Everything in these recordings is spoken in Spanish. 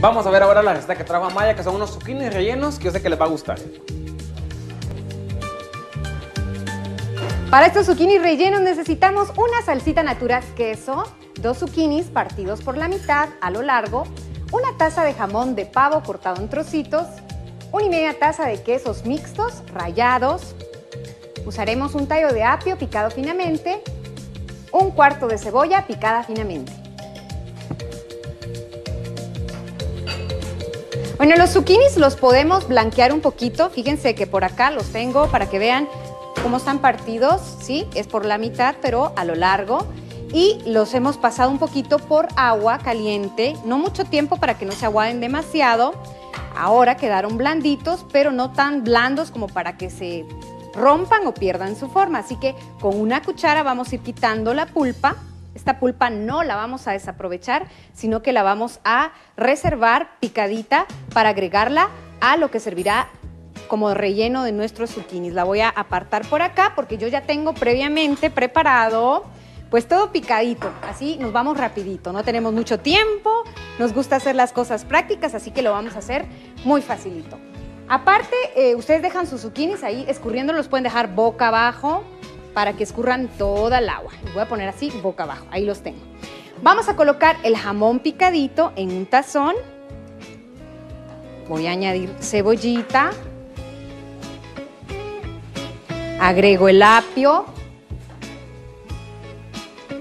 Vamos a ver ahora la receta que trajo Amaya, que son unos zucchinis rellenos que yo sé que les va a gustar. Para estos zucchinis rellenos necesitamos una salsita natural queso, dos zucchinis partidos por la mitad a lo largo, una taza de jamón de pavo cortado en trocitos, una y media taza de quesos mixtos rallados, usaremos un tallo de apio picado finamente, un cuarto de cebolla picada finamente. Bueno, los zucchinis los podemos blanquear un poquito. Fíjense que por acá los tengo para que vean cómo están partidos, ¿sí? Es por la mitad, pero a lo largo. Y los hemos pasado un poquito por agua caliente, no mucho tiempo para que no se aguaden demasiado. Ahora quedaron blanditos, pero no tan blandos como para que se rompan o pierdan su forma. Así que con una cuchara vamos a ir quitando la pulpa. Esta pulpa no la vamos a desaprovechar, sino que la vamos a reservar picadita para agregarla a lo que servirá como relleno de nuestros zucchinis. La voy a apartar por acá porque yo ya tengo previamente preparado pues todo picadito, así nos vamos rapidito, no tenemos mucho tiempo, nos gusta hacer las cosas prácticas, así que lo vamos a hacer muy facilito. Aparte, eh, ustedes dejan sus zucchinis ahí escurriendo, los pueden dejar boca abajo para que escurran toda el agua. Voy a poner así, boca abajo, ahí los tengo. Vamos a colocar el jamón picadito en un tazón. Voy a añadir cebollita, Agrego el apio.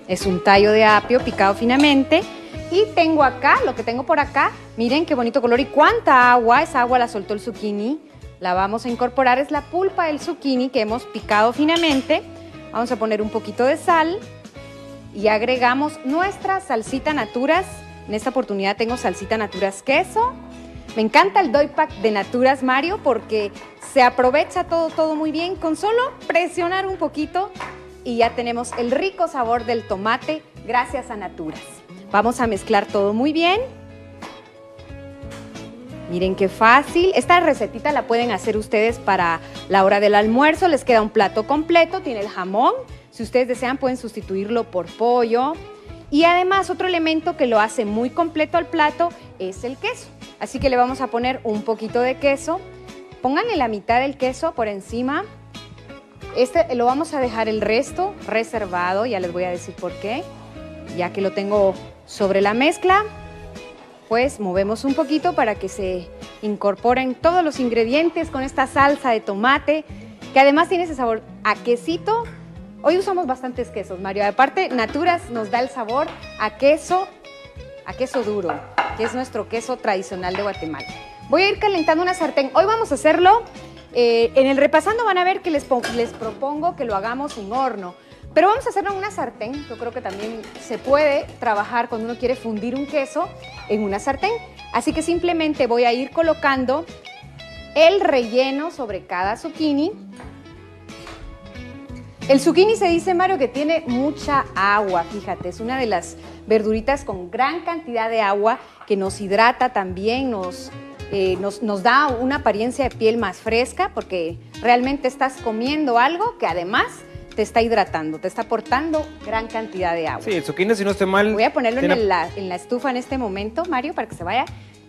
Es un tallo de apio picado finamente. Y tengo acá, lo que tengo por acá, miren qué bonito color y cuánta agua. Esa agua la soltó el zucchini. La vamos a incorporar, es la pulpa del zucchini que hemos picado finamente. Vamos a poner un poquito de sal y agregamos nuestra salsita naturas. En esta oportunidad tengo salsita naturas queso. Me encanta el doy pack de Naturas Mario porque se aprovecha todo, todo muy bien con solo presionar un poquito y ya tenemos el rico sabor del tomate gracias a Naturas. Vamos a mezclar todo muy bien. Miren qué fácil. Esta recetita la pueden hacer ustedes para la hora del almuerzo. Les queda un plato completo, tiene el jamón. Si ustedes desean pueden sustituirlo por pollo. Y además otro elemento que lo hace muy completo al plato es el queso. Así que le vamos a poner un poquito de queso. Pónganle la mitad del queso por encima. Este lo vamos a dejar el resto reservado, ya les voy a decir por qué. Ya que lo tengo sobre la mezcla, pues movemos un poquito para que se incorporen todos los ingredientes con esta salsa de tomate, que además tiene ese sabor a quesito. Hoy usamos bastantes quesos, Mario. Aparte, Naturas nos da el sabor a queso, a queso duro, que es nuestro queso tradicional de Guatemala. Voy a ir calentando una sartén. Hoy vamos a hacerlo, eh, en el repasando van a ver que les, les propongo que lo hagamos en horno. Pero vamos a hacerlo en una sartén. Yo creo que también se puede trabajar cuando uno quiere fundir un queso en una sartén. Así que simplemente voy a ir colocando el relleno sobre cada zucchini. El zucchini se dice, Mario, que tiene mucha agua, fíjate, es una de las verduritas con gran cantidad de agua que nos hidrata también, nos, eh, nos, nos, da una apariencia de piel más fresca porque realmente estás comiendo algo que además te está hidratando, te está aportando gran cantidad de agua. Sí, el zucchini, si no estoy mal... Voy a ponerlo en, la, en, la, estufa en este momento, Mario, para que se vaya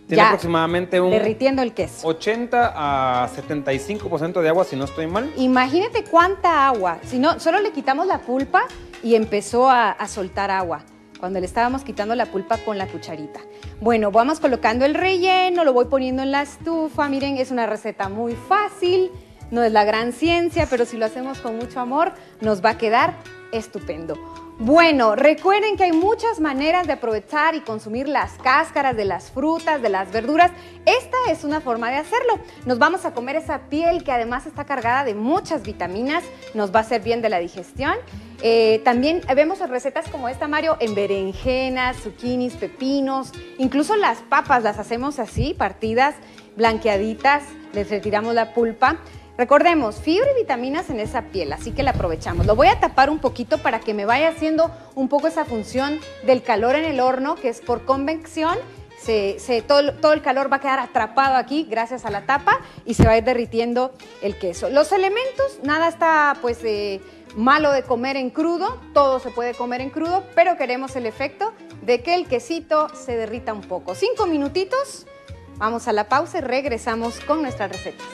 tiene aproximadamente un... Derritiendo el queso. 80 a 75% de agua, si no estoy mal. Imagínate cuánta agua. Si no, solo le quitamos la pulpa y empezó a, a soltar agua cuando le estábamos quitando la pulpa con la cucharita. Bueno, vamos colocando el relleno, lo voy poniendo en la estufa. Miren, es una receta muy fácil, no es la gran ciencia, pero si lo hacemos con mucho amor, nos va a quedar estupendo. Bueno, recuerden que hay muchas maneras de aprovechar y consumir las cáscaras de las frutas, de las verduras. Esta es una forma de hacerlo. Nos vamos a comer esa piel que además está cargada de muchas vitaminas, nos va a hacer bien de la digestión. Eh, también vemos recetas como esta, Mario, en berenjenas, zucchinis, pepinos, incluso las papas las hacemos así, partidas, blanqueaditas, les retiramos la pulpa. Recordemos, fibra y vitaminas en esa piel, así que la aprovechamos. Lo voy a tapar un poquito para que me vaya haciendo un poco esa función del calor en el horno, que es por convección. Se, todo, el calor va a quedar atrapado aquí gracias a la tapa y se va a ir derritiendo el queso. Los elementos, nada está pues eh, malo de comer en crudo, todo se puede comer en crudo, pero queremos el efecto de que el quesito se derrita un poco. Cinco minutitos, vamos a la pausa y regresamos con nuestras recetas.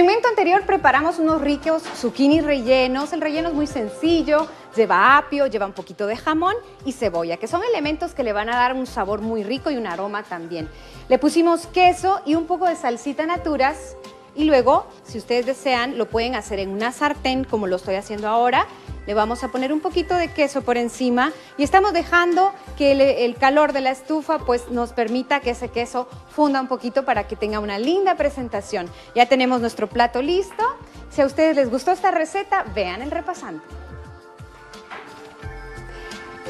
Segmento anterior preparamos unos ricos zucchini rellenos. El relleno es muy sencillo, lleva apio, lleva un poquito de jamón y cebolla, que son elementos que le van a dar un sabor muy rico y un aroma también. Le pusimos queso y un poco de salsita naturas y luego, si ustedes desean, lo pueden hacer en una sartén como lo estoy haciendo ahora. Le vamos a poner un poquito de queso por encima y estamos dejando que el, calor de la estufa pues nos permita que ese queso funda un poquito para que tenga una linda presentación. Ya tenemos nuestro plato listo. Si a ustedes les gustó esta receta, vean el repasante.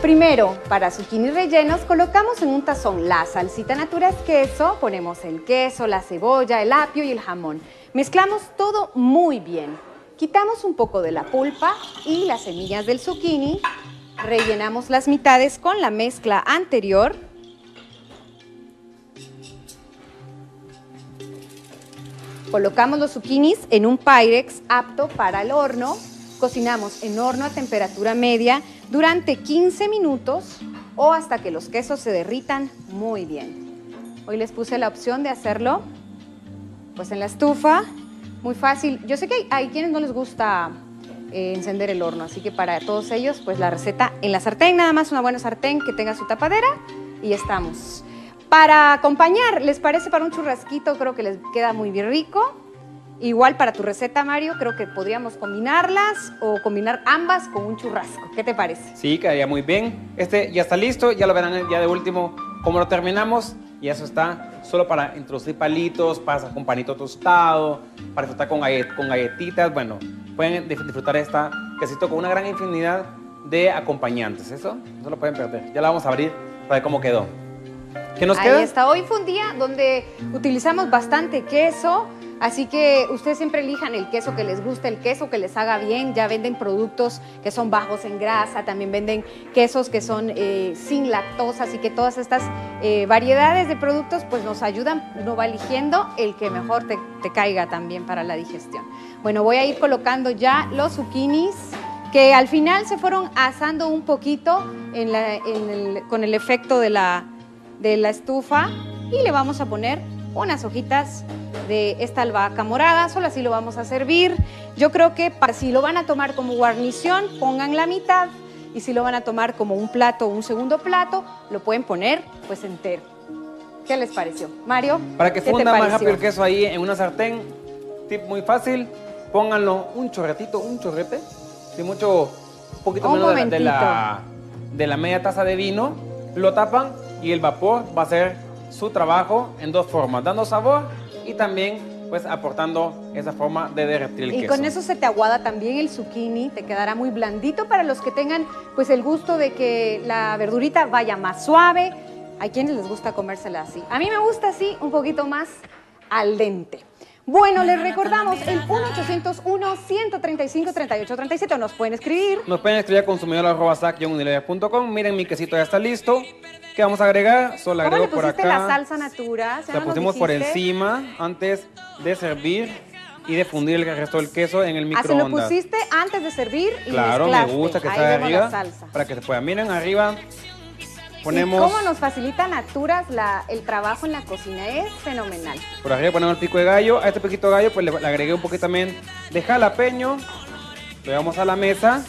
Primero, para zucchini rellenos, colocamos en un tazón la salsita natural queso, ponemos el queso, la cebolla, el apio y el jamón. Mezclamos todo muy bien. Quitamos un poco de la pulpa y las semillas del zucchini. Rellenamos las mitades con la mezcla anterior. Colocamos los zucchinis en un Pyrex apto para el horno. Cocinamos en horno a temperatura media durante 15 minutos o hasta que los quesos se derritan muy bien. Hoy les puse la opción de hacerlo pues en la estufa, muy fácil. Yo sé que hay, quienes no les gusta eh, encender el horno, así que para todos ellos pues la receta en la sartén, nada más una buena sartén que tenga su tapadera y estamos. Para acompañar, ¿les parece para un churrasquito? Creo que les queda muy bien rico. Igual para tu receta, Mario, creo que podríamos combinarlas o combinar ambas con un churrasco. ¿Qué te parece? Sí, quedaría muy bien. Este ya está listo, ya lo verán ya de último cómo lo terminamos. Y eso está solo para introducir palitos, para con panito tostado, para disfrutar con, con galletitas. Bueno, pueden disfrutar esta quesito con una gran infinidad de acompañantes. Eso no lo pueden perder. Ya la vamos a abrir para ver cómo quedó. ¿Qué nos queda? Ahí está. Hoy fue un día donde utilizamos bastante queso. Así que ustedes siempre elijan el queso que les guste, el queso que les haga bien. Ya venden productos que son bajos en grasa, también venden quesos que son eh, sin lactosa, así que todas estas eh, variedades de productos pues nos ayudan, uno va eligiendo el que mejor te, caiga también para la digestión. Bueno, voy a ir colocando ya los zucchinis que al final se fueron asando un poquito con el efecto de la estufa y le vamos a poner unas hojitas de esta albahaca morada, solo así lo vamos a servir. Yo creo que si lo van a tomar como guarnición, pongan la mitad y si lo van a tomar como un plato o un segundo plato, lo pueden poner pues entero. ¿Qué les pareció? Mario, Para que funda más rápido el queso ahí en una sartén, tip muy fácil, pónganlo un chorretito, un chorrete, si mucho, un poquito menos de la, de la media taza de vino, lo tapan y el vapor va a ser su trabajo en dos formas, dando sabor y también pues aportando esa forma de derretir el y queso. Y con eso se te aguada también el zucchini, te quedará muy blandito para los que tengan pues el gusto de que la verdurita vaya más suave. Hay quienes les gusta comérsela así. A mí me gusta así, un poquito más al dente. Bueno, les recordamos el 1-801-135-3837. Nos pueden escribir. Nos pueden escribir a consumidor.com. Miren, mi quesito ya está listo. ¿Qué vamos a agregar? Solo agrego por acá. la salsa natural? La pusimos por encima antes de servir y de fundir el resto del queso en el microondas. Ah, se lo pusiste antes de servir y Claro, me gusta que esté arriba para que se pueda. Miren, arriba ponemos... ¿Cómo nos facilita Naturas el trabajo en la cocina? Es fenomenal. Por arriba ponemos el pico de gallo. A este piquito de gallo pues le, le agregué un poquito también de jalapeño. Lo llevamos a la mesa.